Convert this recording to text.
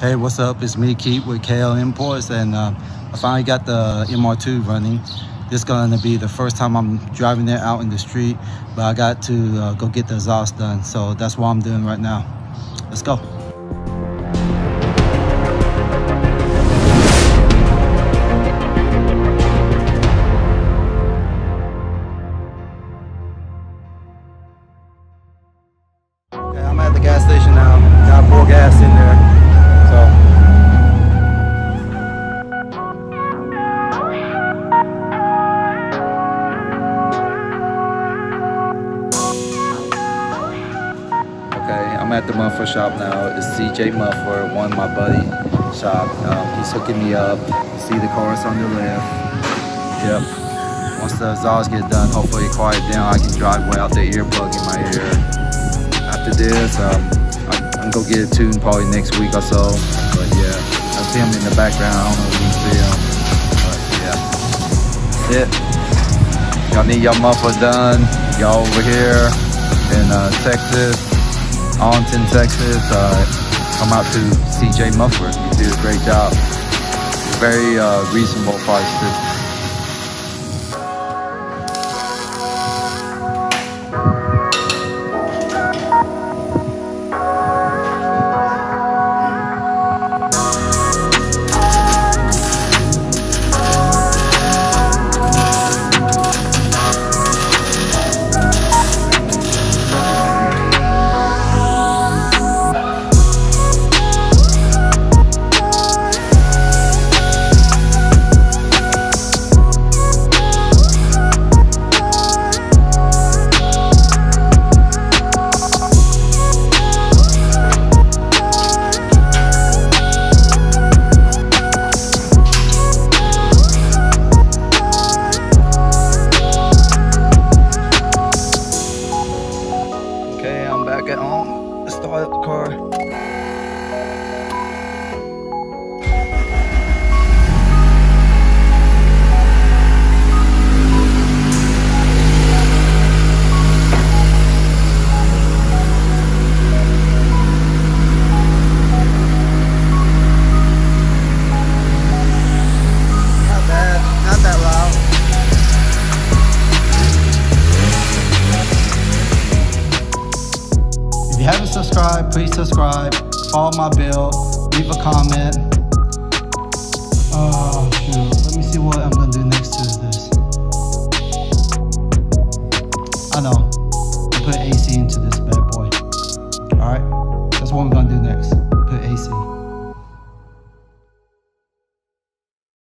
Hey, what's up? It's me, Keith, with KL Imports, and uh, I finally got the MR2 running. This is going to be the first time I'm driving it out in the street, but I got to uh, go get the exhaust done, so that's what I'm doing right now. Let's go. Okay, I'm at the gas station now. Got more gas in there. Okay, I'm at the muffler shop now. It's CJ Muffler, one of my buddy shop. Um, he's hooking me up. See the cars on the left. Yep. Once the exhaust get done, hopefully quiet down, I can drive without the earplug in my ear. After this, um, I'm get it tuned probably next week or so. But yeah, that's him in the background. I don't know if you can see him. But yeah, that's it. Y'all need your muffler done. Y'all over here in uh, Texas, Arlington, Texas, uh, come out to CJ Muffler. You do a great job. Very uh, reasonable price too. Start the car. If you haven't subscribed, please subscribe. Follow my bill. Leave a comment. Oh, shoot. Let me see what I'm going to do next to this. I know. Put AC into this bad boy. Alright? That's what I'm going to do next. Put AC.